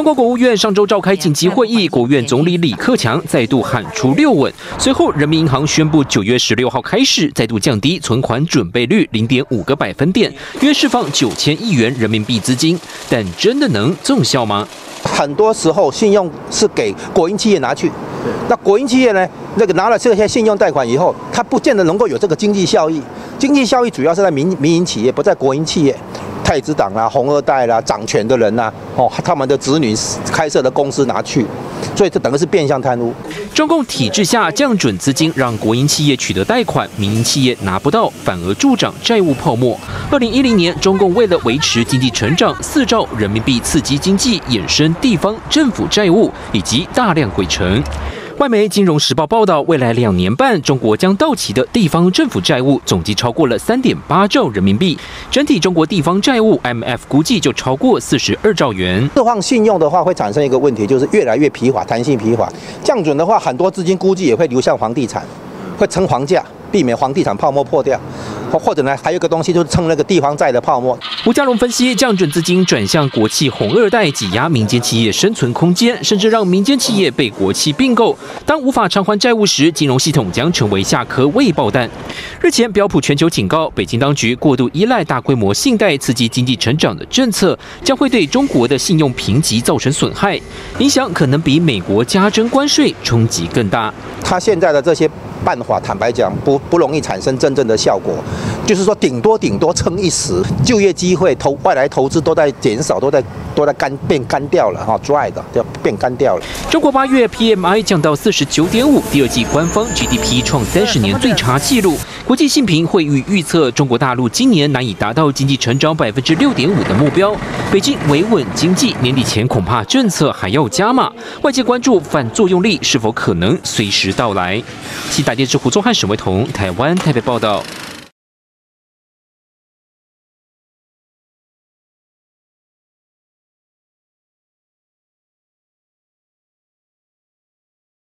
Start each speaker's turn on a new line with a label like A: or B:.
A: 中国国务院上周召开紧急会议，国务院总理李克强再度喊出六稳。随后，人民银行宣布九月十六号开始再度降低存款准备率零点五个百分点，约释放九千亿元人民币资金。但真的能奏效吗？
B: 很多时候，信用是给国营企业拿去，那国营企业呢，那个拿了这些信用贷款以后，它不见得能够有这个经济效益。经济效益主要是在民民营企业，不在国营企业。太子党啦、红二代啦、掌权的人呐，哦，他们的子女开设的公司拿去，所以这等于是变相贪污。
A: 中共体制下降准资金，让国营企业取得贷款，民营企业拿不到，反而助长债务泡沫。二零一零年，中共为了维持经济成长，四兆人民币刺激经济，衍生地方政府债务以及大量鬼城。外媒《金融时报》报道，未来两年半，中国将到期的地方政府债务总计超过了三点八兆人民币。整体中国地方债务，MF 估计就超过四十二兆元。
B: 释放信用的话，会产生一个问题，就是越来越疲乏，弹性疲乏。降准的话，很多资金估计也会流向房地产，会撑房价。避免房地产泡沫破掉，或或者呢，还有一个东西就是蹭那个地方债的泡沫。
A: 吴家龙分析，降准资金转向国企红二代，挤压民间企业生存空间，甚至让民间企业被国企并购。当无法偿还债务时，金融系统将成为下颗未爆弹。日前，标普全球警告，北京当局过度依赖大规模信贷刺激经济成长的政策，将会对中国的信用评级造成损害，影响可能比美国加征关税冲击更大。
B: 他现在的这些。办法坦白讲不不容易产生真正的效果，就是说顶多顶多撑一时，就业机会投外来投资都在减少，都在都在干变干掉了哈，dry 的要变干掉了。
A: 中国八月 PMI 降到四十九点五，第二季官方 GDP 创三十年最差纪录。国际信评会预预测中国大陆今年难以达到经济成长百分之六点五的目标。北京维稳经济，年底前恐怕政策还要加码。外界关注反作用力是否可能随时到来。大电视胡宗汉、沈维彤，台湾台北报道。